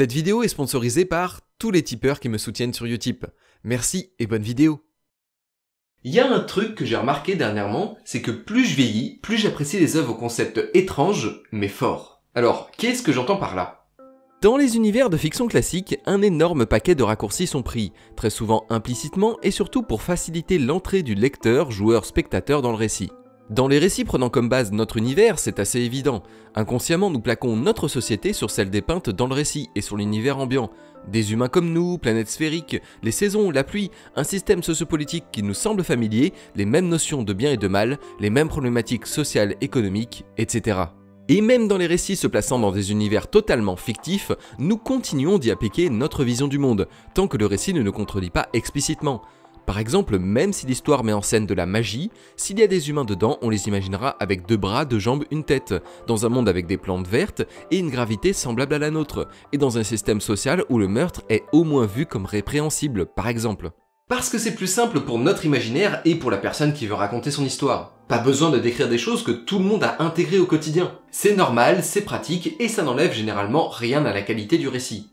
Cette vidéo est sponsorisée par tous les tipeurs qui me soutiennent sur Utip. Merci et bonne vidéo. Il y a un truc que j'ai remarqué dernièrement, c'est que plus je vieillis, plus j'apprécie les œuvres au concept étrange, mais fort. Alors, qu'est-ce que j'entends par là? Dans les univers de fiction classique, un énorme paquet de raccourcis sont pris, très souvent implicitement et surtout pour faciliter l'entrée du lecteur, joueur, spectateur dans le récit. Dans les récits prenant comme base notre univers, c'est assez évident. Inconsciemment, nous plaquons notre société sur celle dépeinte dans le récit et sur l'univers ambiant. Des humains comme nous, planètes sphériques, les saisons, la pluie, un système sociopolitique qui nous semble familier, les mêmes notions de bien et de mal, les mêmes problématiques sociales, économiques, etc. Et même dans les récits se plaçant dans des univers totalement fictifs, nous continuons d'y appliquer notre vision du monde, tant que le récit ne nous contredit pas explicitement. Par exemple, même si l'histoire met en scène de la magie, s'il y a des humains dedans, on les imaginera avec deux bras, deux jambes, une tête, dans un monde avec des plantes vertes et une gravité semblable à la nôtre, et dans un système social où le meurtre est au moins vu comme répréhensible, par exemple. Parce que c'est plus simple pour notre imaginaire et pour la personne qui veut raconter son histoire. Pas besoin de décrire des choses que tout le monde a intégrées au quotidien. C'est normal, c'est pratique, et ça n'enlève généralement rien à la qualité du récit.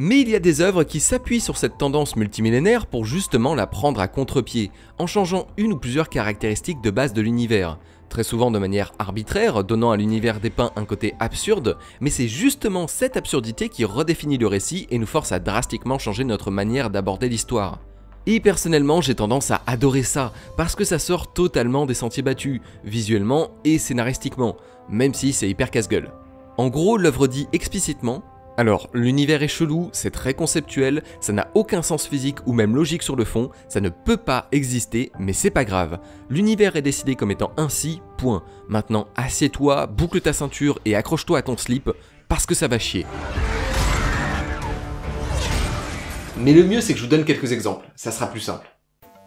Mais il y a des œuvres qui s'appuient sur cette tendance multimillénaire pour justement la prendre à contre-pied, en changeant une ou plusieurs caractéristiques de base de l'univers. Très souvent de manière arbitraire, donnant à l'univers dépeint un côté absurde, mais c'est justement cette absurdité qui redéfinit le récit et nous force à drastiquement changer notre manière d'aborder l'histoire. Et personnellement, j'ai tendance à adorer ça, parce que ça sort totalement des sentiers battus, visuellement et scénaristiquement, même si c'est hyper casse-gueule. En gros, l'œuvre dit explicitement alors, l'univers est chelou, c'est très conceptuel, ça n'a aucun sens physique ou même logique sur le fond, ça ne peut pas exister, mais c'est pas grave. L'univers est décidé comme étant ainsi, point. Maintenant, assieds-toi, boucle ta ceinture et accroche-toi à ton slip, parce que ça va chier. Mais le mieux c'est que je vous donne quelques exemples, ça sera plus simple.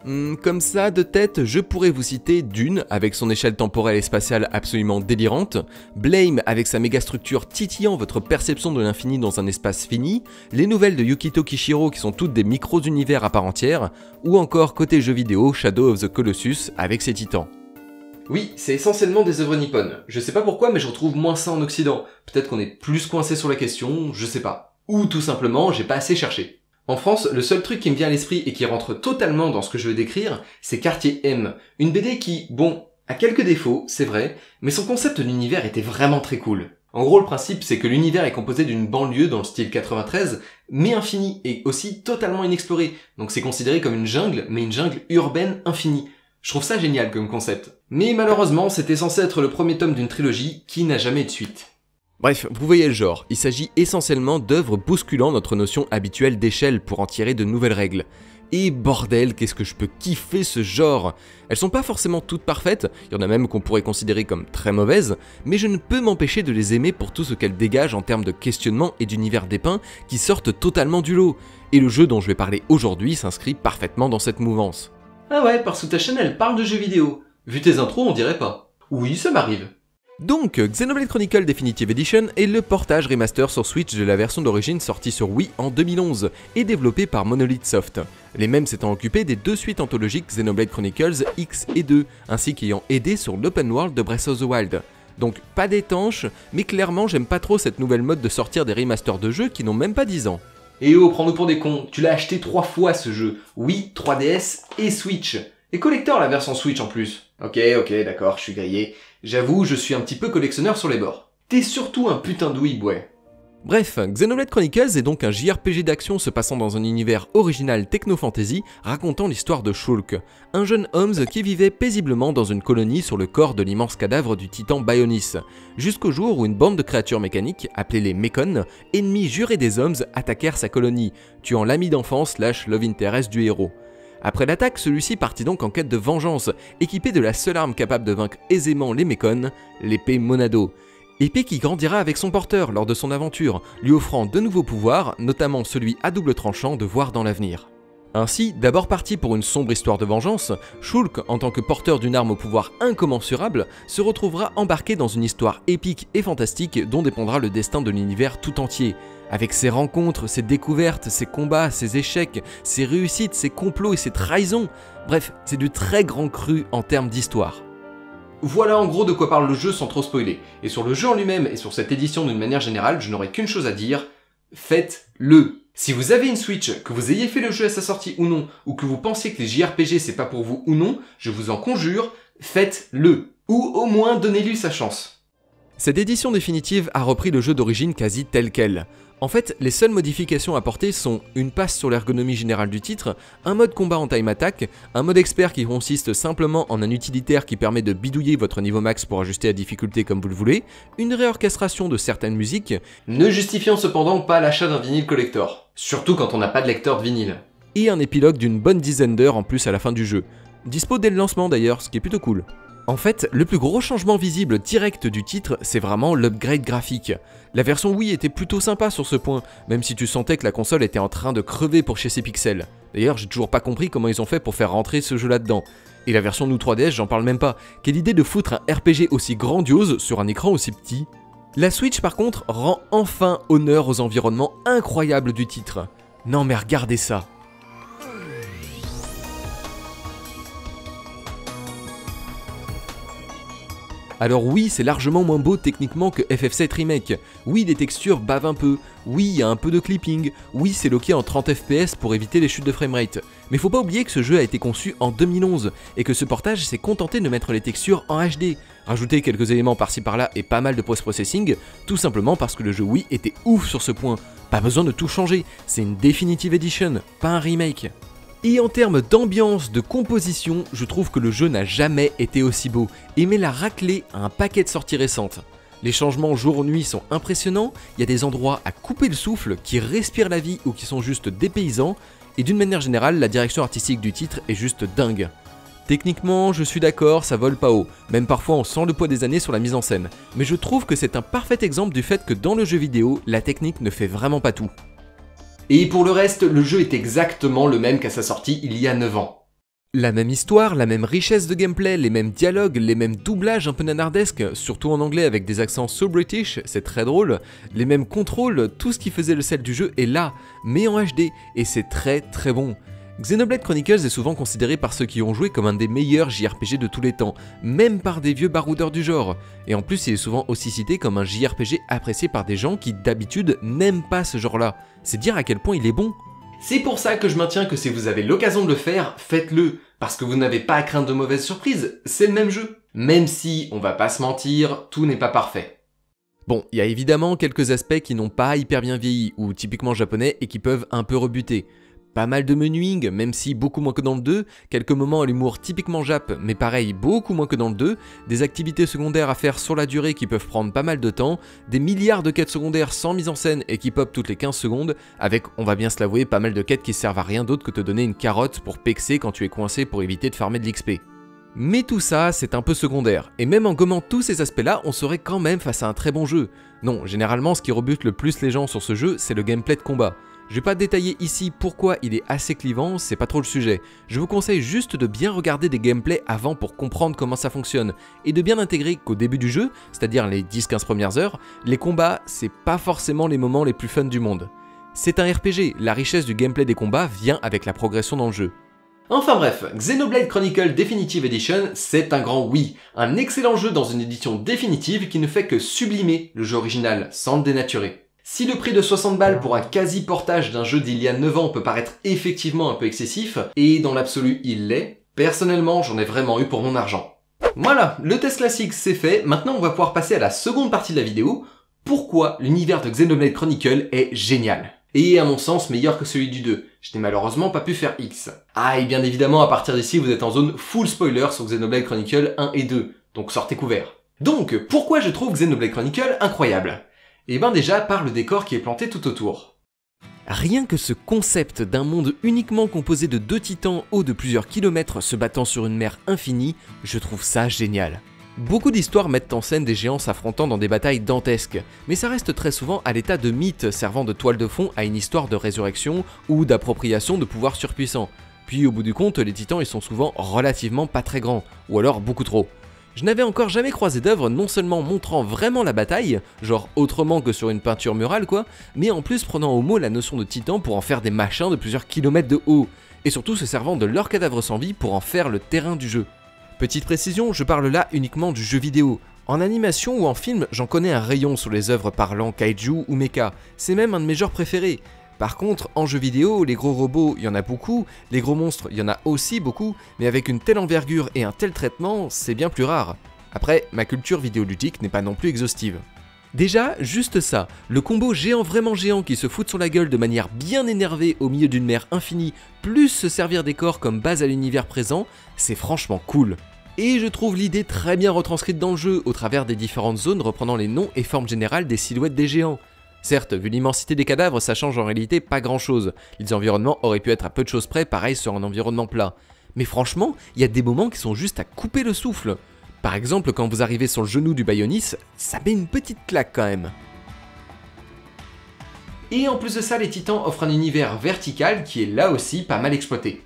Hmm, comme ça, de tête, je pourrais vous citer Dune, avec son échelle temporelle et spatiale absolument délirante, Blame, avec sa mégastructure titillant votre perception de l'infini dans un espace fini, les nouvelles de Yukito Kishiro qui sont toutes des micros-univers à part entière, ou encore côté jeu vidéo Shadow of the Colossus avec ses titans. Oui, c'est essentiellement des œuvres nippones. Je sais pas pourquoi, mais je retrouve moins ça en Occident. Peut-être qu'on est plus coincé sur la question, je sais pas. Ou tout simplement, j'ai pas assez cherché. En France, le seul truc qui me vient à l'esprit et qui rentre totalement dans ce que je veux décrire, c'est Quartier M. Une BD qui, bon, a quelques défauts, c'est vrai, mais son concept d'univers était vraiment très cool. En gros, le principe, c'est que l'univers est composé d'une banlieue dans le style 93, mais infinie, et aussi totalement inexplorée. Donc c'est considéré comme une jungle, mais une jungle urbaine infinie. Je trouve ça génial comme concept. Mais malheureusement, c'était censé être le premier tome d'une trilogie qui n'a jamais eu de suite. Bref, vous voyez le genre, il s'agit essentiellement d'œuvres bousculant notre notion habituelle d'échelle pour en tirer de nouvelles règles. Et bordel, qu'est-ce que je peux kiffer ce genre Elles sont pas forcément toutes parfaites, il y en a même qu'on pourrait considérer comme très mauvaises, mais je ne peux m'empêcher de les aimer pour tout ce qu'elles dégagent en termes de questionnement et d'univers dépeint qui sortent totalement du lot. Et le jeu dont je vais parler aujourd'hui s'inscrit parfaitement dans cette mouvance. Ah ouais, parce que ta chaîne elle parle de jeux vidéo. Vu tes intros, on dirait pas. Oui, ça m'arrive. Donc, Xenoblade Chronicle Definitive Edition est le portage remaster sur Switch de la version d'origine sortie sur Wii en 2011 et développé par Monolith Soft. Les mêmes s'étant occupés des deux suites anthologiques Xenoblade Chronicles X et 2, ainsi qu'ayant aidé sur l'open world de Breath of the Wild. Donc pas d'étanche, mais clairement j'aime pas trop cette nouvelle mode de sortir des remasters de jeux qui n'ont même pas 10 ans. Et oh, prends-nous pour des cons, tu l'as acheté trois fois ce jeu. Wii, 3DS et Switch. Et collector la version Switch en plus. Ok, ok, d'accord, je suis grillé. J'avoue, je suis un petit peu collectionneur sur les bords. T'es surtout un putain weeb, ouais. Bref, Xenoblade Chronicles est donc un JRPG d'action se passant dans un univers original techno-fantasy racontant l'histoire de Shulk, un jeune homme qui vivait paisiblement dans une colonie sur le corps de l'immense cadavre du titan Bionis, jusqu'au jour où une bande de créatures mécaniques, appelées les Mekon, ennemis jurés des hommes, attaquèrent sa colonie, tuant l'ami d'enfance slash love interest du héros. Après l'attaque, celui-ci partit donc en quête de vengeance, équipé de la seule arme capable de vaincre aisément les Mécon, l'épée Monado. Épée qui grandira avec son porteur lors de son aventure, lui offrant de nouveaux pouvoirs, notamment celui à double tranchant de voir dans l'avenir. Ainsi, d'abord parti pour une sombre histoire de vengeance, Shulk, en tant que porteur d'une arme au pouvoir incommensurable, se retrouvera embarqué dans une histoire épique et fantastique dont dépendra le destin de l'univers tout entier. Avec ses rencontres, ses découvertes, ses combats, ses échecs, ses réussites, ses complots et ses trahisons. Bref, c'est du très grand cru en termes d'histoire. Voilà en gros de quoi parle le jeu sans trop spoiler. Et sur le jeu en lui-même et sur cette édition d'une manière générale, je n'aurai qu'une chose à dire, faites-le. Si vous avez une Switch, que vous ayez fait le jeu à sa sortie ou non, ou que vous pensiez que les JRPG c'est pas pour vous ou non, je vous en conjure, faites-le. Ou au moins donnez-lui sa chance. Cette édition définitive a repris le jeu d'origine quasi tel quel. En fait, les seules modifications apportées sont une passe sur l'ergonomie générale du titre, un mode combat en time attack, un mode expert qui consiste simplement en un utilitaire qui permet de bidouiller votre niveau max pour ajuster la difficulté comme vous le voulez, une réorchestration de certaines musiques, ne justifiant cependant pas l'achat d'un vinyle collector, surtout quand on n'a pas de lecteur de vinyle, et un épilogue d'une bonne dizaine d'heures en plus à la fin du jeu. Dispo dès le lancement d'ailleurs, ce qui est plutôt cool. En fait, le plus gros changement visible direct du titre, c'est vraiment l'upgrade graphique. La version Wii était plutôt sympa sur ce point, même si tu sentais que la console était en train de crever pour chez ses pixels. D'ailleurs, j'ai toujours pas compris comment ils ont fait pour faire rentrer ce jeu là-dedans. Et la version Nous 3DS, j'en parle même pas. Quelle idée de foutre un RPG aussi grandiose sur un écran aussi petit La Switch par contre rend enfin honneur aux environnements incroyables du titre. Non mais regardez ça Alors oui, c'est largement moins beau techniquement que FF7 Remake. Oui, les textures bavent un peu. Oui, il y a un peu de clipping. Oui, c'est loqué en 30 fps pour éviter les chutes de framerate. Mais faut pas oublier que ce jeu a été conçu en 2011 et que ce portage s'est contenté de mettre les textures en HD, rajouter quelques éléments par-ci par-là et pas mal de post-processing, tout simplement parce que le jeu Wii était ouf sur ce point. Pas besoin de tout changer, c'est une Definitive Edition, pas un remake. Et en termes d'ambiance, de composition, je trouve que le jeu n'a jamais été aussi beau et met la raclée à un paquet de sorties récentes. Les changements jour-nuit sont impressionnants, il y a des endroits à couper le souffle qui respirent la vie ou qui sont juste dépaysants, et d'une manière générale, la direction artistique du titre est juste dingue. Techniquement, je suis d'accord, ça vole pas haut, même parfois on sent le poids des années sur la mise en scène, mais je trouve que c'est un parfait exemple du fait que dans le jeu vidéo, la technique ne fait vraiment pas tout. Et pour le reste, le jeu est exactement le même qu'à sa sortie il y a 9 ans. La même histoire, la même richesse de gameplay, les mêmes dialogues, les mêmes doublages un peu nanardesques, surtout en anglais avec des accents so british, c'est très drôle, les mêmes contrôles, tout ce qui faisait le sel du jeu est là, mais en HD, et c'est très très bon. Xenoblade Chronicles est souvent considéré par ceux qui ont joué comme un des meilleurs JRPG de tous les temps, même par des vieux baroudeurs du genre. Et en plus, il est souvent aussi cité comme un JRPG apprécié par des gens qui d'habitude n'aiment pas ce genre-là. C'est dire à quel point il est bon. C'est pour ça que je maintiens que si vous avez l'occasion de le faire, faites-le, parce que vous n'avez pas à craindre de mauvaises surprises, c'est le même jeu. Même si, on va pas se mentir, tout n'est pas parfait. Bon, il y a évidemment quelques aspects qui n'ont pas hyper bien vieilli, ou typiquement japonais, et qui peuvent un peu rebuter. Pas mal de menuing, même si beaucoup moins que dans le 2, quelques moments à l'humour typiquement jap, mais pareil, beaucoup moins que dans le 2, des activités secondaires à faire sur la durée qui peuvent prendre pas mal de temps, des milliards de quêtes secondaires sans mise en scène et qui pop toutes les 15 secondes, avec, on va bien se l'avouer, pas mal de quêtes qui servent à rien d'autre que te donner une carotte pour pexer quand tu es coincé pour éviter de farmer de l'XP. Mais tout ça, c'est un peu secondaire, et même en gommant tous ces aspects-là, on serait quand même face à un très bon jeu. Non, généralement, ce qui rebute le plus les gens sur ce jeu, c'est le gameplay de combat. Je vais pas détailler ici pourquoi il est assez clivant, c'est pas trop le sujet. Je vous conseille juste de bien regarder des gameplays avant pour comprendre comment ça fonctionne, et de bien intégrer qu'au début du jeu, c'est-à-dire les 10-15 premières heures, les combats, c'est pas forcément les moments les plus fun du monde. C'est un RPG, la richesse du gameplay des combats vient avec la progression dans le jeu. Enfin bref, Xenoblade Chronicle Definitive Edition, c'est un grand oui, un excellent jeu dans une édition définitive qui ne fait que sublimer le jeu original sans le dénaturer. Si le prix de 60 balles pour un quasi-portage d'un jeu d'il y a 9 ans peut paraître effectivement un peu excessif, et dans l'absolu il l'est, personnellement j'en ai vraiment eu pour mon argent. Voilà, le test classique c'est fait, maintenant on va pouvoir passer à la seconde partie de la vidéo, pourquoi l'univers de Xenoblade Chronicle est génial? Et à mon sens meilleur que celui du 2. Je n'ai malheureusement pas pu faire X. Ah et bien évidemment à partir d'ici vous êtes en zone full spoiler sur Xenoblade Chronicle 1 et 2, donc sortez couverts. Donc, pourquoi je trouve Xenoblade Chronicle incroyable? Et eh ben déjà par le décor qui est planté tout autour. Rien que ce concept d'un monde uniquement composé de deux titans hauts de plusieurs kilomètres se battant sur une mer infinie, je trouve ça génial. Beaucoup d'histoires mettent en scène des géants s'affrontant dans des batailles dantesques, mais ça reste très souvent à l'état de mythe servant de toile de fond à une histoire de résurrection ou d'appropriation de pouvoirs surpuissants. Puis au bout du compte, les titans ils sont souvent relativement pas très grands, ou alors beaucoup trop. Je n'avais encore jamais croisé d'œuvre non seulement montrant vraiment la bataille, genre autrement que sur une peinture murale quoi, mais en plus prenant au mot la notion de titan pour en faire des machins de plusieurs kilomètres de haut, et surtout se servant de leurs cadavres sans vie pour en faire le terrain du jeu. Petite précision, je parle là uniquement du jeu vidéo. En animation ou en film, j'en connais un rayon sur les œuvres parlant kaiju ou mecha, c'est même un de mes genres préférés. Par contre, en jeu vidéo, les gros robots, il y en a beaucoup, les gros monstres, il y en a aussi beaucoup, mais avec une telle envergure et un tel traitement, c'est bien plus rare. Après, ma culture vidéoludique n'est pas non plus exhaustive. Déjà, juste ça, le combo géant vraiment géant qui se fout sur la gueule de manière bien énervée au milieu d'une mer infinie, plus se servir des corps comme base à l'univers présent, c'est franchement cool. Et je trouve l'idée très bien retranscrite dans le jeu au travers des différentes zones reprenant les noms et formes générales des silhouettes des géants. Certes, vu l'immensité des cadavres, ça change en réalité pas grand chose. Les environnements auraient pu être à peu de choses près pareil sur un environnement plat. Mais franchement, il y a des moments qui sont juste à couper le souffle. Par exemple, quand vous arrivez sur le genou du Bionis, ça met une petite claque quand même. Et en plus de ça, les titans offrent un univers vertical qui est là aussi pas mal exploité.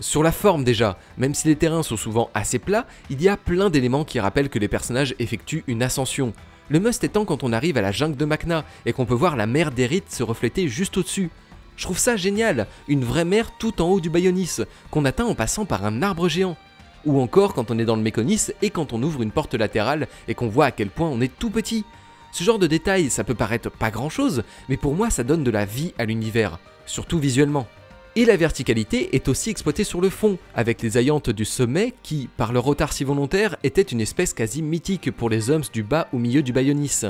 Sur la forme déjà, même si les terrains sont souvent assez plats, il y a plein d'éléments qui rappellent que les personnages effectuent une ascension. Le must étant quand on arrive à la jungle de Macna et qu'on peut voir la mer d'Erith se refléter juste au-dessus. Je trouve ça génial, une vraie mer tout en haut du Bayonis, qu'on atteint en passant par un arbre géant. Ou encore quand on est dans le Méconis et quand on ouvre une porte latérale et qu'on voit à quel point on est tout petit. Ce genre de détails, ça peut paraître pas grand chose, mais pour moi ça donne de la vie à l'univers, surtout visuellement. Et la verticalité est aussi exploitée sur le fond, avec les ayantes du sommet qui, par leur autarcie volontaire, étaient une espèce quasi mythique pour les hommes du bas au milieu du Bayonis.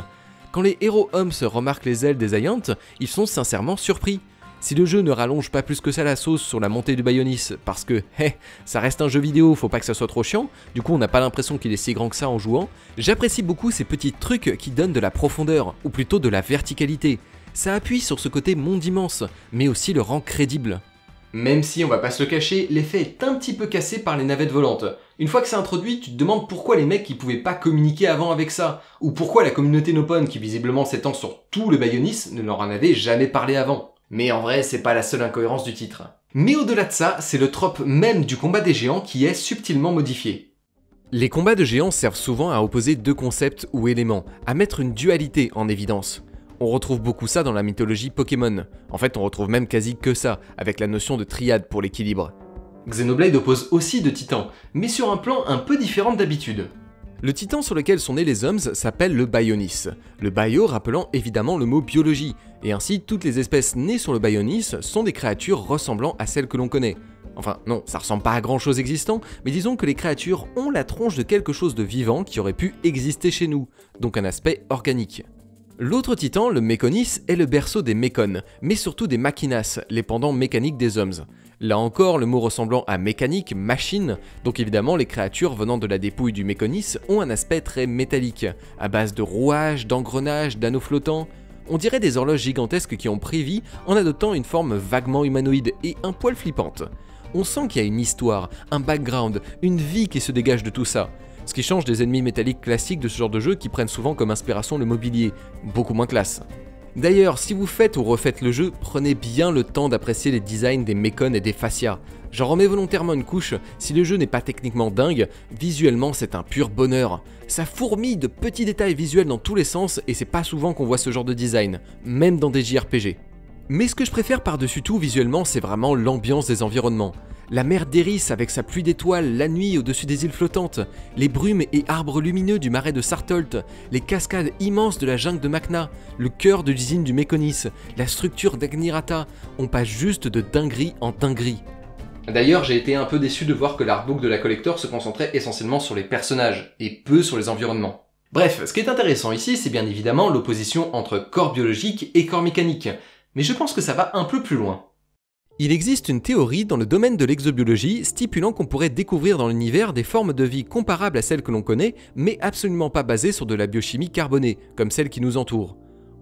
Quand les héros hommes remarquent les ailes des ayantes, ils sont sincèrement surpris. Si le jeu ne rallonge pas plus que ça la sauce sur la montée du Bayonis, parce que, hé, ça reste un jeu vidéo, faut pas que ça soit trop chiant, du coup on n'a pas l'impression qu'il est si grand que ça en jouant, j'apprécie beaucoup ces petits trucs qui donnent de la profondeur, ou plutôt de la verticalité. Ça appuie sur ce côté monde immense, mais aussi le rend crédible. Même si, on va pas se le cacher, l'effet est un petit peu cassé par les navettes volantes. Une fois que c'est introduit, tu te demandes pourquoi les mecs qui pouvaient pas communiquer avant avec ça, ou pourquoi la communauté Nopon qui visiblement s'étend sur tout le Bayonis ne leur en avait jamais parlé avant. Mais en vrai, c'est pas la seule incohérence du titre. Mais au-delà de ça, c'est le trope même du combat des géants qui est subtilement modifié. Les combats de géants servent souvent à opposer deux concepts ou éléments, à mettre une dualité en évidence. On retrouve beaucoup ça dans la mythologie Pokémon. En fait, on retrouve même quasi que ça, avec la notion de triade pour l'équilibre. Xenoblade oppose aussi deux titans, mais sur un plan un peu différent d'habitude. Le titan sur lequel sont nés les hommes s'appelle le Bionis. Le bio rappelant évidemment le mot biologie, et ainsi toutes les espèces nées sur le Bionis sont des créatures ressemblant à celles que l'on connaît. Enfin non, ça ressemble pas à grand chose existant, mais disons que les créatures ont la tronche de quelque chose de vivant qui aurait pu exister chez nous, donc un aspect organique. L'autre titan, le Méconis, est le berceau des Mécones, mais surtout des Machinas, les pendants mécaniques des hommes. Là encore, le mot ressemblant à mécanique, machine, donc évidemment les créatures venant de la dépouille du Méconis ont un aspect très métallique, à base de rouages, d'engrenages, d'anneaux flottants. On dirait des horloges gigantesques qui ont pris vie en adoptant une forme vaguement humanoïde et un poil flippante. On sent qu'il y a une histoire, un background, une vie qui se dégage de tout ça ce qui change des ennemis métalliques classiques de ce genre de jeu qui prennent souvent comme inspiration le mobilier, beaucoup moins classe. D'ailleurs, si vous faites ou refaites le jeu, prenez bien le temps d'apprécier les designs des Mekon et des fascias. J'en remets volontairement une couche, si le jeu n'est pas techniquement dingue, visuellement c'est un pur bonheur. Ça fourmille de petits détails visuels dans tous les sens et c'est pas souvent qu'on voit ce genre de design, même dans des JRPG. Mais ce que je préfère par-dessus tout visuellement, c'est vraiment l'ambiance des environnements. La mer d'Eris avec sa pluie d'étoiles la nuit au-dessus des îles flottantes, les brumes et arbres lumineux du marais de Sartolt, les cascades immenses de la jungle de Macna, le cœur de l'usine du Méconis, la structure d'Agnirata, on passe juste de dinguerie en dinguerie. D'ailleurs, j'ai été un peu déçu de voir que l'artbook de la collector se concentrait essentiellement sur les personnages, et peu sur les environnements. Bref, ce qui est intéressant ici, c'est bien évidemment l'opposition entre corps biologique et corps mécanique, mais je pense que ça va un peu plus loin. Il existe une théorie dans le domaine de l'exobiologie stipulant qu'on pourrait découvrir dans l'univers des formes de vie comparables à celles que l'on connaît, mais absolument pas basées sur de la biochimie carbonée, comme celle qui nous entoure.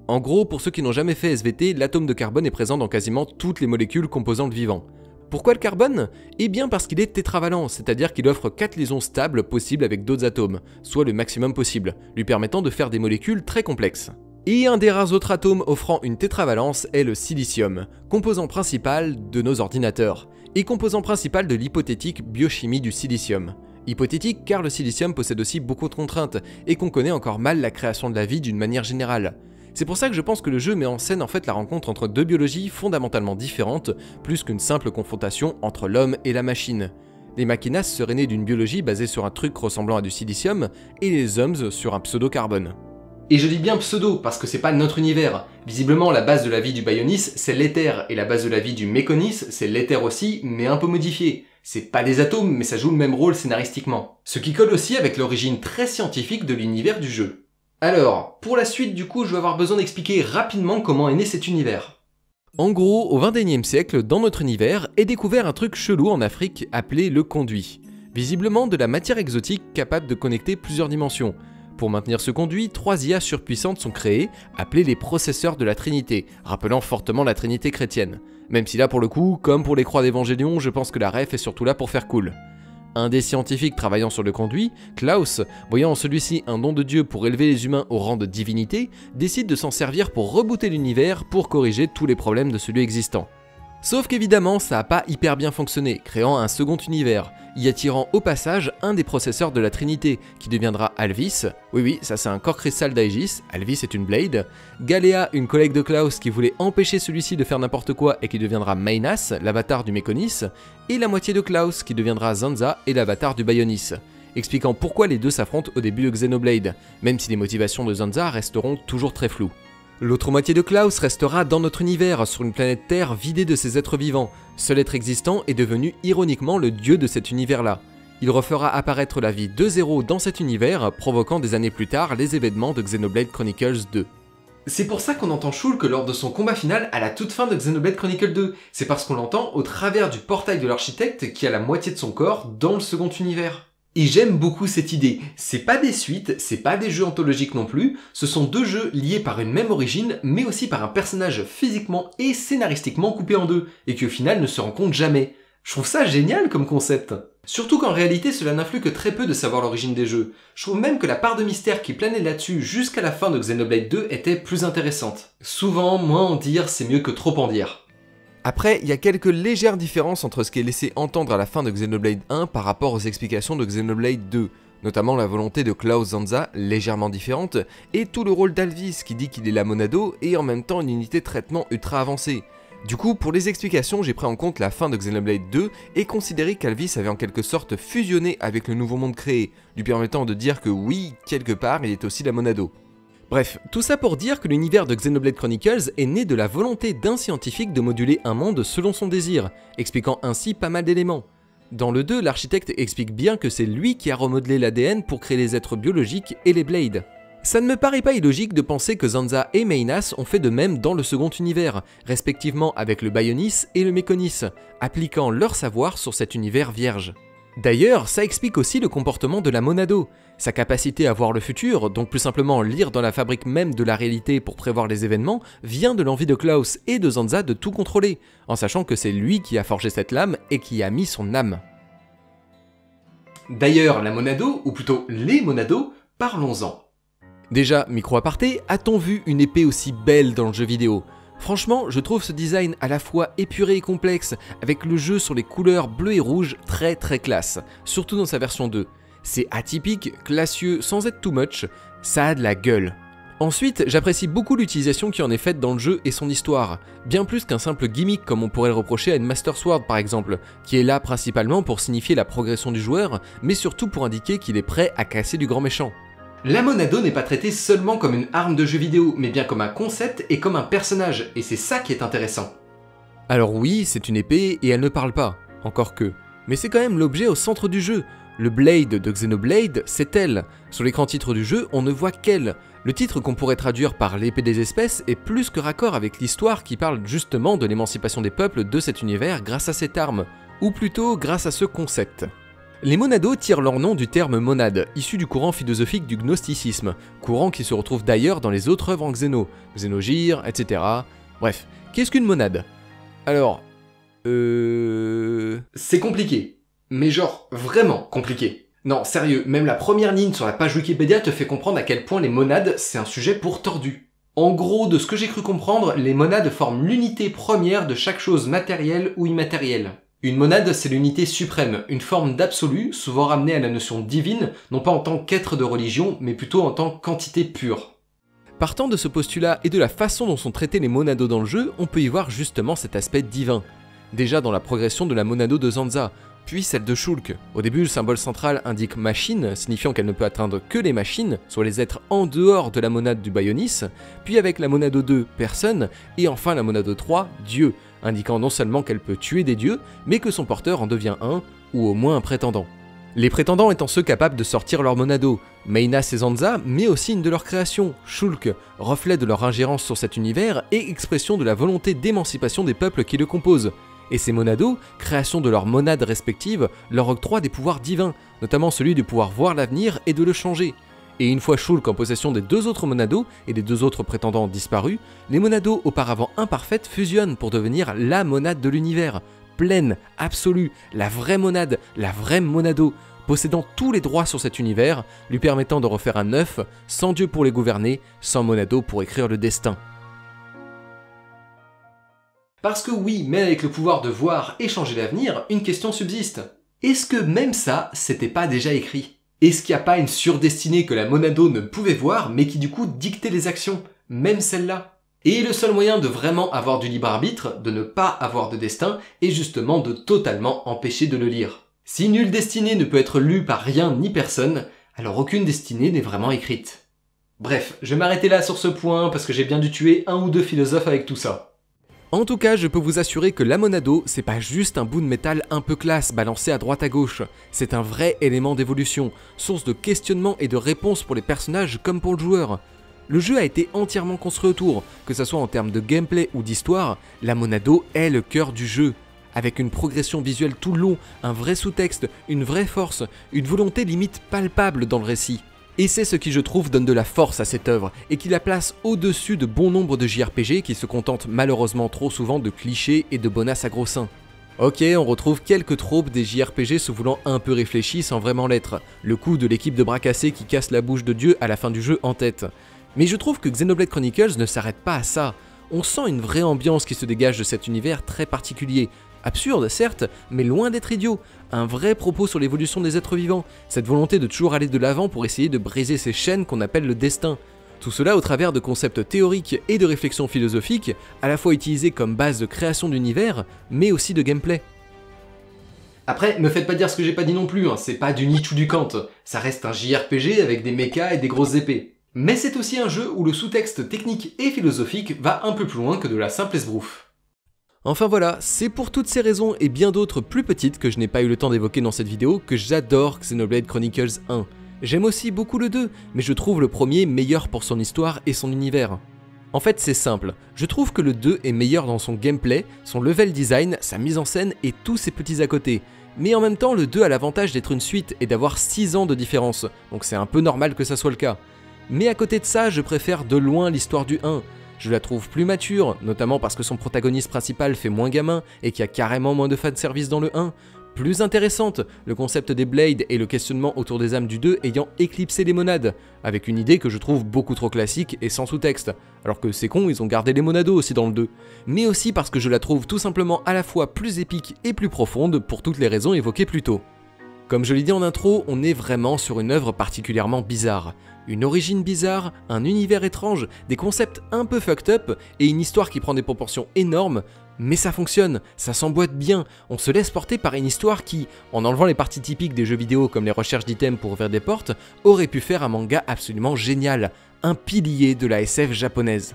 En gros, pour ceux qui n'ont jamais fait SVT, l'atome de carbone est présent dans quasiment toutes les molécules composant le vivant. Pourquoi le carbone? Eh bien parce qu'il est tétravalent, c'est-à-dire qu'il offre 4 liaisons stables possibles avec d'autres atomes, soit le maximum possible, lui permettant de faire des molécules très complexes. Et un des rares autres atomes offrant une tétravalence est le silicium, composant principal de nos ordinateurs, et composant principal de l'hypothétique biochimie du silicium. Hypothétique car le silicium possède aussi beaucoup de contraintes, et qu'on connaît encore mal la création de la vie d'une manière générale. C'est pour ça que je pense que le jeu met en scène en fait la rencontre entre deux biologies fondamentalement différentes, plus qu'une simple confrontation entre l'homme et la machine. Les machinas seraient nés d'une biologie basée sur un truc ressemblant à du silicium, et les hommes sur un pseudo-carbone. Et je dis bien pseudo parce que c'est pas notre univers. Visiblement, la base de la vie du Bionis, c'est l'éther, et la base de la vie du Méconis, c'est l'éther aussi, mais un peu modifié. C'est pas des atomes, mais ça joue le même rôle scénaristiquement. Ce qui colle aussi avec l'origine très scientifique de l'univers du jeu. Alors, pour la suite, du coup, je vais avoir besoin d'expliquer rapidement comment est né cet univers. En gros, au XXIe siècle, dans notre univers, est découvert un truc chelou en Afrique appelé le conduit. Visiblement de la matière exotique capable de connecter plusieurs dimensions. Pour maintenir ce conduit, trois IA surpuissantes sont créées, appelées les processeurs de la Trinité, rappelant fortement la Trinité chrétienne. Même si là pour le coup, comme pour les croix d'Évangélion, je pense que la ref est surtout là pour faire cool. Un des scientifiques travaillant sur le conduit, Klaus, voyant en celui-ci un don de Dieu pour élever les humains au rang de divinité, décide de s'en servir pour rebooter l'univers pour corriger tous les problèmes de celui existant. Sauf qu'évidemment, ça n'a pas hyper bien fonctionné, créant un second univers, y attirant au passage un des processeurs de la Trinité, qui deviendra Alvis, oui oui, ça c'est un corps cristal d'Aegis, Alvis est une blade, Galéa, une collègue de Klaus qui voulait empêcher celui-ci de faire n'importe quoi et qui deviendra Mainas, l'avatar du Méconis, et la moitié de Klaus qui deviendra Zanza et l'avatar du Bionis, expliquant pourquoi les deux s'affrontent au début de Xenoblade, même si les motivations de Zanza resteront toujours très floues. L'autre moitié de Klaus restera dans notre univers, sur une planète Terre vidée de ses êtres vivants. Seul être existant est devenu ironiquement le dieu de cet univers-là. Il refera apparaître la vie de zéro dans cet univers, provoquant des années plus tard les événements de Xenoblade Chronicles 2. C'est pour ça qu'on entend Shulk lors de son combat final à la toute fin de Xenoblade Chronicles 2. C'est parce qu'on l'entend au travers du portail de l'architecte qui a la moitié de son corps dans le second univers. Et j'aime beaucoup cette idée. C'est pas des suites, c'est pas des jeux anthologiques non plus, ce sont deux jeux liés par une même origine, mais aussi par un personnage physiquement et scénaristiquement coupé en deux, et qui au final ne se rencontrent jamais. Je trouve ça génial comme concept. Surtout qu'en réalité cela n'influe que très peu de savoir l'origine des jeux. Je trouve même que la part de mystère qui planait là-dessus jusqu'à la fin de Xenoblade 2 était plus intéressante. Souvent, moins en dire c'est mieux que trop en dire. Après, il y a quelques légères différences entre ce qui est laissé entendre à la fin de Xenoblade 1 par rapport aux explications de Xenoblade 2, notamment la volonté de Klaus Zanza, légèrement différente, et tout le rôle d'Alvis qui dit qu'il est la Monado et en même temps une unité de traitement ultra avancée. Du coup, pour les explications, j'ai pris en compte la fin de Xenoblade 2 et considéré qu'Alvis avait en quelque sorte fusionné avec le nouveau monde créé, lui permettant de dire que oui, quelque part, il est aussi la Monado. Bref, tout ça pour dire que l'univers de Xenoblade Chronicles est né de la volonté d'un scientifique de moduler un monde selon son désir, expliquant ainsi pas mal d'éléments. Dans le 2, l'architecte explique bien que c'est lui qui a remodelé l'ADN pour créer les êtres biologiques et les Blades. Ça ne me paraît pas illogique de penser que Zanza et Mainas ont fait de même dans le second univers, respectivement avec le Bionis et le Mekonis, appliquant leur savoir sur cet univers vierge. D'ailleurs, ça explique aussi le comportement de la Monado. Sa capacité à voir le futur, donc plus simplement lire dans la fabrique même de la réalité pour prévoir les événements, vient de l'envie de Klaus et de Zanza de tout contrôler, en sachant que c'est lui qui a forgé cette lame et qui a mis son âme. D'ailleurs, la Monado, ou plutôt les Monados, parlons-en. Déjà, micro aparté, a-t-on vu une épée aussi belle dans le jeu vidéo? Franchement, je trouve ce design à la fois épuré et complexe, avec le jeu sur les couleurs bleu et rouge très très classe, surtout dans sa version 2. C'est atypique, classieux, sans être too much, ça a de la gueule. Ensuite, j'apprécie beaucoup l'utilisation qui en est faite dans le jeu et son histoire, bien plus qu'un simple gimmick comme on pourrait le reprocher à une Master Sword par exemple, qui est là principalement pour signifier la progression du joueur, mais surtout pour indiquer qu'il est prêt à casser du grand méchant. La Monado n'est pas traitée seulement comme une arme de jeu vidéo, mais bien comme un concept et comme un personnage, et c'est ça qui est intéressant. Alors oui, c'est une épée et elle ne parle pas, encore que. Mais c'est quand même l'objet au centre du jeu. Le Blade de Xenoblade, c'est elle. Sur l'écran titre du jeu, on ne voit qu'elle. Le titre qu'on pourrait traduire par l'épée des espèces est plus que raccord avec l'histoire qui parle justement de l'émancipation des peuples de cet univers grâce à cette arme, ou plutôt grâce à ce concept. Les monados tirent leur nom du terme monade, issu du courant philosophique du gnosticisme, courant qui se retrouve d'ailleurs dans les autres œuvres en xéno, xénogir, etc. Bref, qu'est-ce qu'une monade? Alors, euh... C'est compliqué, mais genre vraiment compliqué. Non, sérieux, même la première ligne sur la page Wikipédia te fait comprendre à quel point les monades, c'est un sujet pour tordu. En gros, de ce que j'ai cru comprendre, les monades forment l'unité première de chaque chose matérielle ou immatérielle. Une monade, c'est l'unité suprême, une forme d'absolu, souvent ramenée à la notion divine, non pas en tant qu'être de religion, mais plutôt en tant qu'entité pure. Partant de ce postulat et de la façon dont sont traités les monados dans le jeu, on peut y voir justement cet aspect divin. Déjà dans la progression de la monado de Zanza, puis celle de Shulk. Au début, le symbole central indique machine, signifiant qu'elle ne peut atteindre que les machines, soit les êtres en dehors de la monade du Bionis, puis avec la monade 2, personne, et enfin la monade 3, Dieu, indiquant non seulement qu'elle peut tuer des dieux, mais que son porteur en devient un, ou au moins un prétendant. Les prétendants étant ceux capables de sortir leur monado, Meinas et Zanza, mais aussi une de leur création, Shulk, reflet de leur ingérence sur cet univers et expression de la volonté d'émancipation des peuples qui le composent. Et ces monados, création de leurs monades respectives, leur octroient des pouvoirs divins, notamment celui de pouvoir voir l'avenir et de le changer. Et une fois Shulk en possession des deux autres monados et des deux autres prétendants disparus, les monados auparavant imparfaites fusionnent pour devenir la monade de l'univers, pleine, absolue, la vraie monade, la vraie monado, possédant tous les droits sur cet univers, lui permettant de refaire un neuf, sans Dieu pour les gouverner, sans monado pour écrire le destin. Parce que oui, mais avec le pouvoir de voir et changer l'avenir, une question subsiste. Est-ce que même ça, c'était pas déjà écrit? Est-ce qu'il n'y a pas une surdestinée que la monado ne pouvait voir, mais qui du coup dictait les actions, même celle-là? Et le seul moyen de vraiment avoir du libre arbitre, de ne pas avoir de destin, est justement de totalement empêcher de le lire. Si nulle destinée ne peut être lue par rien ni personne, alors aucune destinée n'est vraiment écrite. Bref, je vais m'arrêter là sur ce point parce que j'ai bien dû tuer un ou deux philosophes avec tout ça. En tout cas, je peux vous assurer que la Monado, c'est pas juste un bout de métal un peu classe balancé à droite à gauche, c'est un vrai élément d'évolution, source de questionnement et de réponse pour les personnages comme pour le joueur. Le jeu a été entièrement construit autour, que ce soit en termes de gameplay ou d'histoire, la Monado est le cœur du jeu. Avec une progression visuelle tout le long, un vrai sous-texte, une vraie force, une volonté limite palpable dans le récit. Et c'est ce qui je trouve donne de la force à cette œuvre, et qui la place au-dessus de bon nombre de JRPG qui se contentent malheureusement trop souvent de clichés et de bonasses à gros seins. Ok, on retrouve quelques tropes des JRPG se voulant un peu réfléchis sans vraiment l'être. Le coup de l'équipe de bras cassés qui casse la bouche de Dieu à la fin du jeu en tête. Mais je trouve que Xenoblade Chronicles ne s'arrête pas à ça. On sent une vraie ambiance qui se dégage de cet univers très particulier. Absurde, certes, mais loin d'être idiot. Un vrai propos sur l'évolution des êtres vivants, cette volonté de toujours aller de l'avant pour essayer de briser ces chaînes qu'on appelle le destin. Tout cela au travers de concepts théoriques et de réflexions philosophiques, à la fois utilisés comme base de création d'univers, mais aussi de gameplay. Après, me faites pas dire ce que j'ai pas dit non plus, hein. c'est pas du Nietzsche ou du Kant, ça reste un JRPG avec des mechas et des grosses épées. Mais c'est aussi un jeu où le sous-texte technique et philosophique va un peu plus loin que de la simple esbrouffe. Enfin voilà, c'est pour toutes ces raisons et bien d'autres plus petites que je n'ai pas eu le temps d'évoquer dans cette vidéo que j'adore Xenoblade Chronicles 1. J'aime aussi beaucoup le 2, mais je trouve le premier meilleur pour son histoire et son univers. En fait, c'est simple. Je trouve que le 2 est meilleur dans son gameplay, son level design, sa mise en scène et tous ses petits à côté. Mais en même temps, le 2 a l'avantage d'être une suite et d'avoir 6 ans de différence, donc c'est un peu normal que ça soit le cas. Mais à côté de ça, je préfère de loin l'histoire du 1. Je la trouve plus mature, notamment parce que son protagoniste principal fait moins gamin et qu'il y a carrément moins de fanservice dans le 1. Plus intéressante, le concept des Blades et le questionnement autour des âmes du 2 ayant éclipsé les monades, avec une idée que je trouve beaucoup trop classique et sans sous-texte, alors que c'est con, ils ont gardé les monados aussi dans le 2. Mais aussi parce que je la trouve tout simplement à la fois plus épique et plus profonde pour toutes les raisons évoquées plus tôt. Comme je l'ai dit en intro, on est vraiment sur une œuvre particulièrement bizarre. Une origine bizarre, un univers étrange, des concepts un peu fucked up et une histoire qui prend des proportions énormes, mais ça fonctionne, ça s'emboîte bien, on se laisse porter par une histoire qui, en enlevant les parties typiques des jeux vidéo comme les recherches d'items pour ouvrir des portes, aurait pu faire un manga absolument génial, un pilier de la SF japonaise.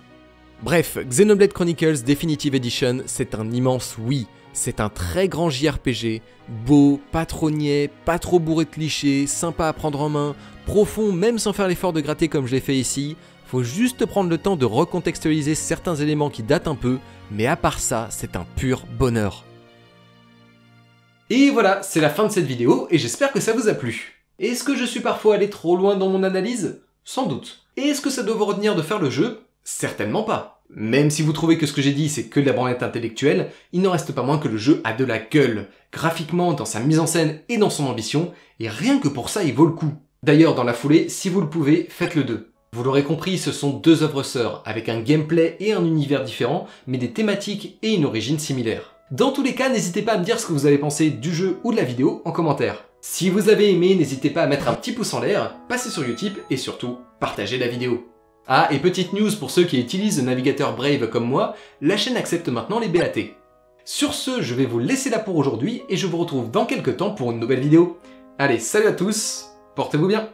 Bref, Xenoblade Chronicles Definitive Edition, c'est un immense oui. C'est un très grand JRPG, beau, pas trop niais, pas trop bourré de clichés, sympa à prendre en main, profond même sans faire l'effort de gratter comme je l'ai fait ici. Faut juste prendre le temps de recontextualiser certains éléments qui datent un peu, mais à part ça, c'est un pur bonheur. Et voilà, c'est la fin de cette vidéo et j'espère que ça vous a plu. Est-ce que je suis parfois allé trop loin dans mon analyse? Sans doute. Et est-ce que ça doit vous retenir de faire le jeu? Certainement pas. Même si vous trouvez que ce que j'ai dit c'est que de la branlette intellectuelle, il n'en reste pas moins que le jeu a de la gueule, graphiquement, dans sa mise en scène et dans son ambition, et rien que pour ça il vaut le coup. D'ailleurs, dans la foulée, si vous le pouvez, faites le 2. Vous l'aurez compris, ce sont deux œuvres sœurs, avec un gameplay et un univers différents, mais des thématiques et une origine similaire. Dans tous les cas, n'hésitez pas à me dire ce que vous avez pensé du jeu ou de la vidéo en commentaire. Si vous avez aimé, n'hésitez pas à mettre un petit pouce en l'air, passez sur Utip et surtout, partagez la vidéo. Ah, et petite news pour ceux qui utilisent le navigateur Brave comme moi, la chaîne accepte maintenant les BAT. Sur ce, je vais vous laisser là pour aujourd'hui et je vous retrouve dans quelques temps pour une nouvelle vidéo. Allez, salut à tous, portez-vous bien